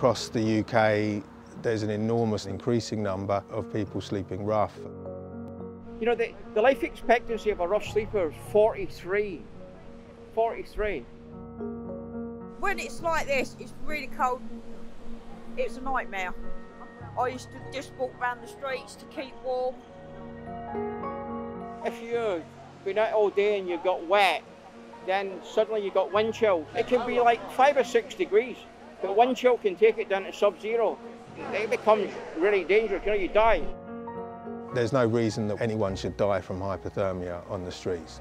across the UK, there's an enormous increasing number of people sleeping rough. You know, the, the life expectancy of a rough sleeper is 43. 43. When it's like this, it's really cold. It's a nightmare. I used to just walk around the streets to keep warm. If you've been out all day and you got wet, then suddenly you got wind chill. It can be like five or six degrees, but wind chill can take it down to sub-zero. It becomes really dangerous, you know, you die. There's no reason that anyone should die from hypothermia on the streets.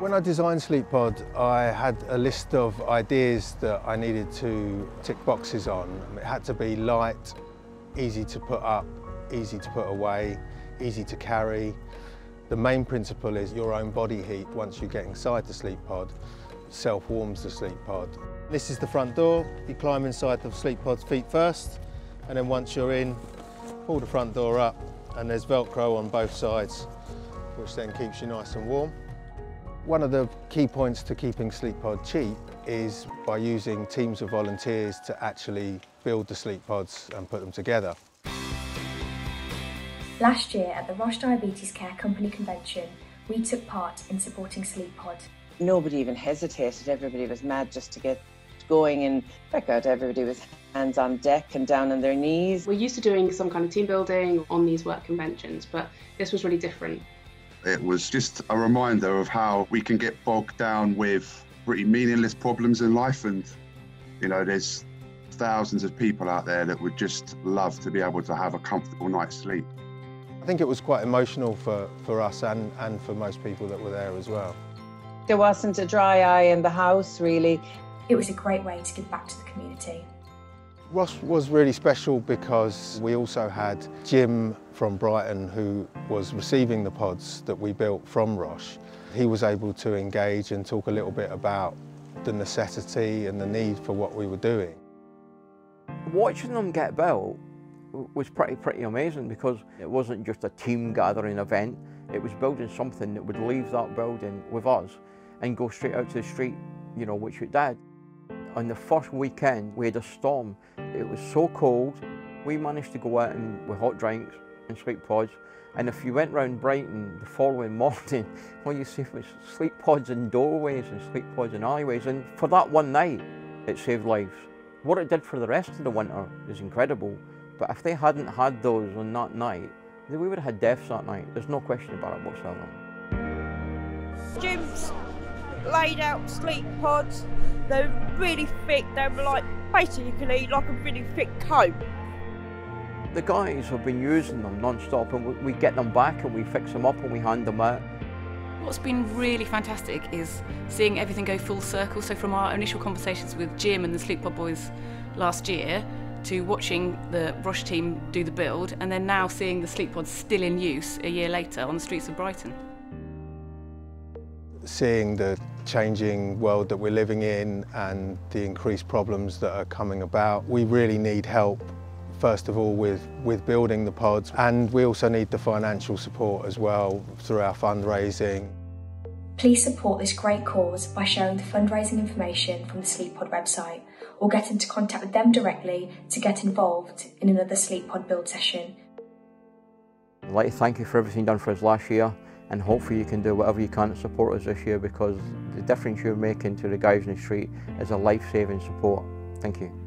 When I designed SleepPod, I had a list of ideas that I needed to tick boxes on. It had to be light, easy to put up, easy to put away, easy to carry. The main principle is your own body heat once you get inside the sleep pod self-warms the sleep pod. This is the front door. You climb inside the sleep pod's feet first and then once you're in, pull the front door up and there's Velcro on both sides which then keeps you nice and warm. One of the key points to keeping Sleep Pod cheap is by using teams of volunteers to actually build the sleep pods and put them together. Last year at the Roche Diabetes Care Company Convention, we took part in supporting SleepPod. Nobody even hesitated, everybody was mad just to get going and back out. Everybody was hands on deck and down on their knees. We're used to doing some kind of team building on these work conventions, but this was really different. It was just a reminder of how we can get bogged down with pretty meaningless problems in life and you know there's thousands of people out there that would just love to be able to have a comfortable night's sleep. I think it was quite emotional for, for us and, and for most people that were there as well. There wasn't a dry eye in the house really. It was a great way to give back to the community. Ross was really special because we also had Jim from Brighton who was receiving the pods that we built from Roche. He was able to engage and talk a little bit about the necessity and the need for what we were doing. Watching them get built was pretty, pretty amazing because it wasn't just a team gathering event, it was building something that would leave that building with us and go straight out to the street, you know, which it did. On the first weekend, we had a storm. It was so cold, we managed to go out and, with hot drinks and sleep pods. And if you went round Brighton the following morning, all you see was sleep pods in doorways and sleep pods in alleyways. And for that one night, it saved lives. What it did for the rest of the winter is incredible. But if they hadn't had those on that night, we would have had deaths that night. There's no question about it whatsoever. Jim's laid out sleep pods. They're really thick. They're like basically like a really thick coat. The guys have been using them non-stop and we get them back and we fix them up and we hand them out. What's been really fantastic is seeing everything go full circle. So from our initial conversations with Jim and the Sleep Pod Boys last year, to watching the Roche team do the build and then now seeing the sleep pods still in use a year later on the streets of Brighton. Seeing the changing world that we're living in and the increased problems that are coming about, we really need help first of all with, with building the pods and we also need the financial support as well through our fundraising. Please support this great cause by sharing the fundraising information from the Sleep Pod website or get into contact with them directly to get involved in another Sleep Pod build session. I'd like to thank you for everything done for us last year and hopefully you can do whatever you can to support us this year because the difference you're making to the guys in the street is a life-saving support. Thank you.